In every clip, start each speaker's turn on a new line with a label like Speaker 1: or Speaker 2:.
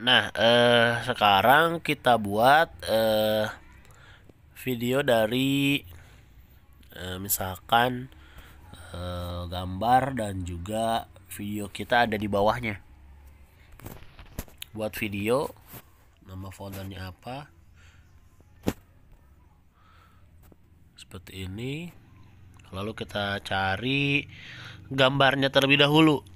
Speaker 1: Nah, eh, sekarang kita buat eh, video dari eh, misalkan eh, gambar dan juga video kita ada di bawahnya. Buat video, nama foldernya apa? Seperti ini. Lalu kita cari gambarnya terlebih dahulu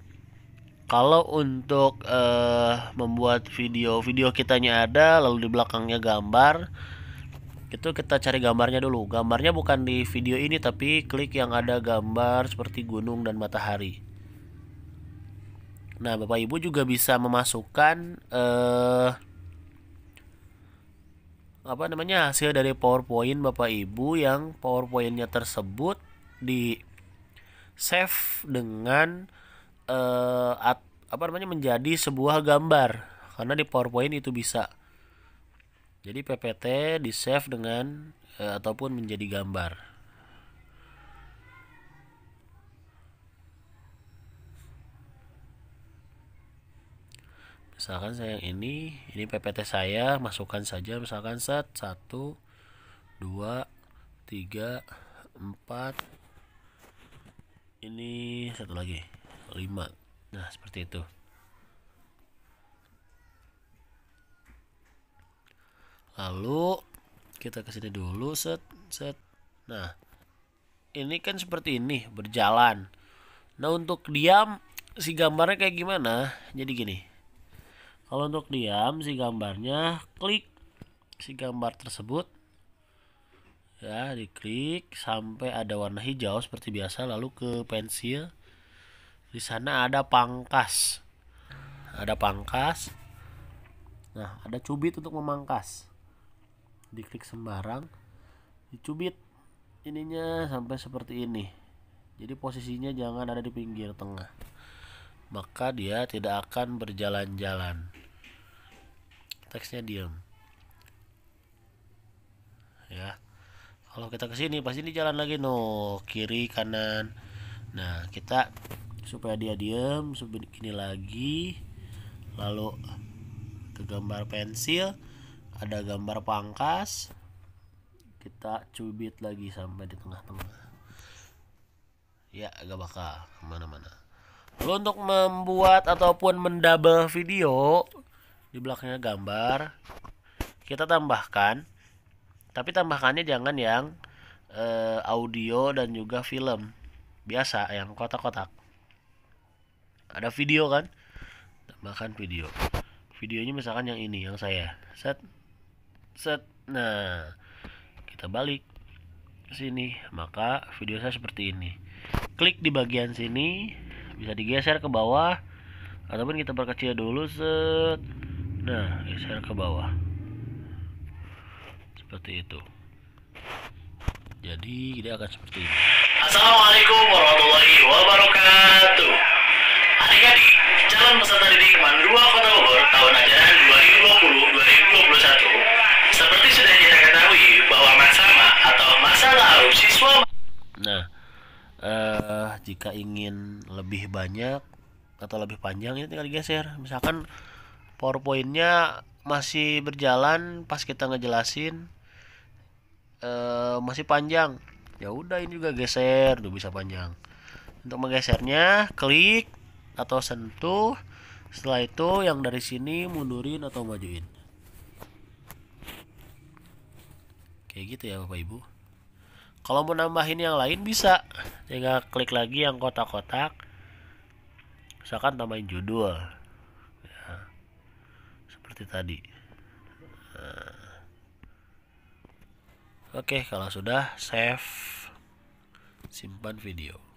Speaker 1: kalau untuk uh, membuat video-video kitanya ada lalu di belakangnya gambar itu kita cari gambarnya dulu. Gambarnya bukan di video ini tapi klik yang ada gambar seperti gunung dan matahari. Nah bapak ibu juga bisa memasukkan uh, apa namanya hasil dari powerpoint bapak ibu yang powerpointnya tersebut di save dengan uh, at, apa namanya menjadi sebuah gambar karena di PowerPoint itu bisa. Jadi PPT di save dengan uh, ataupun menjadi gambar. Misalkan saya yang ini, ini PPT saya, masukkan saja misalkan set 1 2 3 4 ini satu lagi 5 nah seperti itu. Lalu kita ke sini dulu set set. Nah ini kan seperti ini berjalan. Nah untuk diam si gambarnya kayak gimana? Jadi gini. Kalau untuk diam si gambarnya klik si gambar tersebut. Ya diklik sampai ada warna hijau seperti biasa lalu ke pensil di sana ada pangkas. Ada pangkas. Nah ada cubit untuk memangkas. Diklik sembarang. Dicubit ininya sampai seperti ini. Jadi posisinya jangan ada di pinggir tengah. Maka dia tidak akan berjalan-jalan. Teksnya diam ya. Kalau kita ke sini pasti ini jalan lagi. No kiri kanan. Nah kita supaya dia diam begini lagi. Lalu ke gambar pensil ada gambar pangkas. Kita cubit lagi sampai di tengah-tengah. Ya agak bakal ke mana-mana. Lalu untuk membuat ataupun mendouble video di belakangnya gambar kita tambahkan. Tapi tambahkannya jangan yang eh, audio dan juga film. Biasa yang kotak-kotak ada video kan? Tambahkan video. Videonya misalkan yang ini yang saya. Set. Set. Nah kita balik ke sini. Maka video saya seperti ini. Klik di bagian sini bisa digeser ke bawah ataupun kita perkecil dulu set. Nah geser ke bawah. Seperti itu. Jadi dia akan seperti ini.
Speaker 2: Assalamualaikum warahmatullahi wabarakatuh Adik-adik, calon peserta didik Mandua Kota Bogor tahun ajaran 2020-2021 Seperti sudah kita ketahui bahwa masa atau masa lalu siswa
Speaker 1: Nah, eh, jika ingin lebih banyak atau lebih panjang ini tinggal digeser. Misalkan PowerPoint-nya masih berjalan pas kita ngejelasin eh, masih panjang. Ya udah ini juga geser, tuh bisa panjang. Untuk menggesernya, klik atau sentuh setelah itu yang dari sini mundurin atau majuin. Kayak gitu ya bapak ibu. Kalau mau nambahin yang lain bisa. Tinggal klik lagi yang kotak-kotak. Misalkan tambahin judul. Ya, seperti tadi. Nah. oke kalau sudah save simpan video